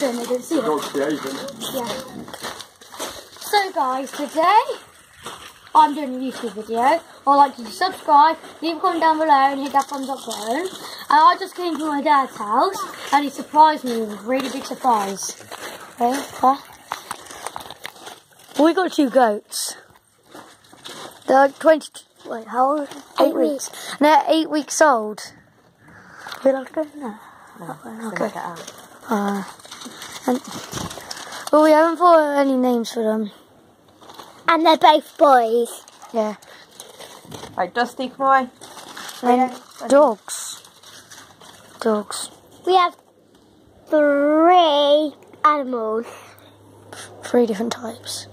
don't see it. Dog's behaving. Yeah. So guys, today I'm doing a YouTube video. I'd like you to subscribe, leave a comment down below and hit that thumbs up button. And I just came to my dad's house and he surprised me with a really big surprise. Okay, huh? We got two goats. They're 20, wait, how old? Eight weeks. And they're eight weeks old. We like to go now? okay. Uh, and, well, we haven't thought of any names for them. And they're both boys. Yeah. Like Dusty, come away. And dogs. Dogs. We have three animals. Three different types.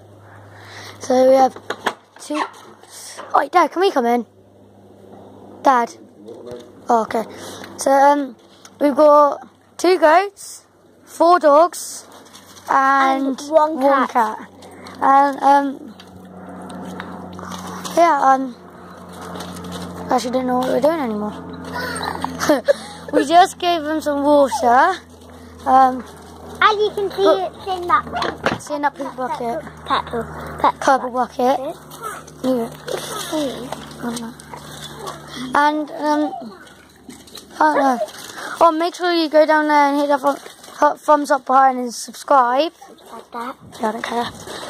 So we have two. Oh, Dad, can we come in? Dad. Oh, okay. So um, we've got two goats, four dogs, and, And one cat. And um, yeah, um, actually didn't know what we were doing anymore. we just gave them some water. Um, As you can see, it's in that it's in that pink bucket, purple, purple, purple bucket. Yeah. And um, I don't know. Oh, make sure you go down there and hit that thumbs up button and subscribe. like that. Yeah, I don't care.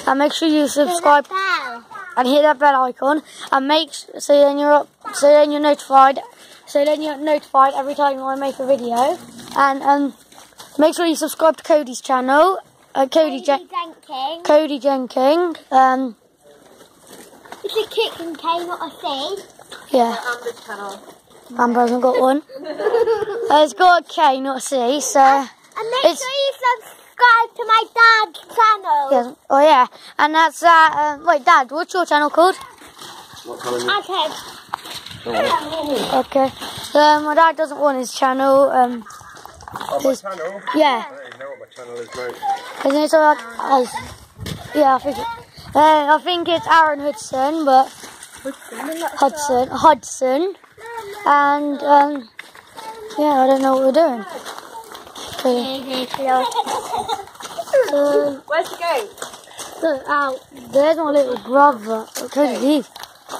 And make sure you subscribe Bell. and hit that bell icon. And make s- so then you're up, so then you're notified. So then you're notified every time I make a video. And um, make sure you subscribe to Cody's channel. Uh, Cody Jen- Drinking. Cody Jenkins. Um, It's a kitchen K, not a C. yeah. Amber's channel. Amber hasn't got one. Uh, it's got a K, not a C. So. And make It's- sure you subscribe to my dad's channel. Yes. Oh yeah, and that's uh, uh wait, Dad, what's your channel called? Not telling you. Okay. Okay. So my dad doesn't want his channel. Um, On my His- channel. yeah, I don't even know what my channel is, mate. isn't it so like us? Yeah, I think. It, uh, I think it's Aaron Hudson, but Hudson, Hudson, and um, yeah, I don't know what we're doing. Okay. So, Where's the goat? so out there's my little brother. Okay,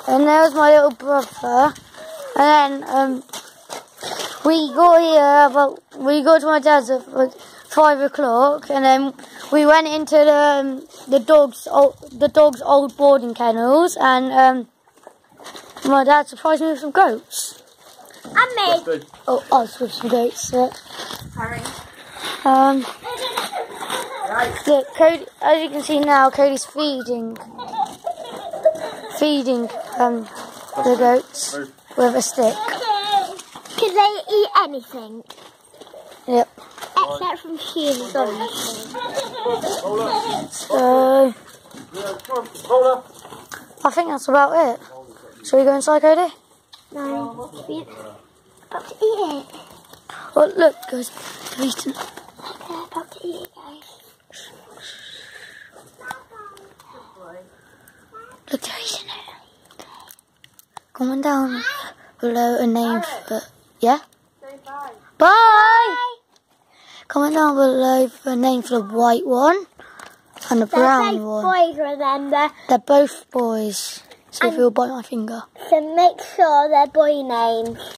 and there's my little brother, and then um, we got here about we got to my dad's at like five o'clock, and then we went into the um, the dogs old, the dogs old boarding kennels, and um, my dad surprised me with some goats. And me. Dusty. Oh, us with some goats. Yeah. Harry. Um, look, Cody, as you can see now, Cody's feeding, feeding um, the goats with a stick. Because they eat anything. Yep. Except from humans, obviously. So, Yeah, come on, roll up. I think that's about it. Shall we go inside, Cody? No. About to eat it. Oh, look, guys, they're eating. They're about to eat it, guys. Look, they're eating it. Comment down below a name for, yeah? Bye! Comment down below for a name for the white one and the They're brown both one. boys, remember? They're both boys. See if you'll bite my finger. So make sure they're boy names.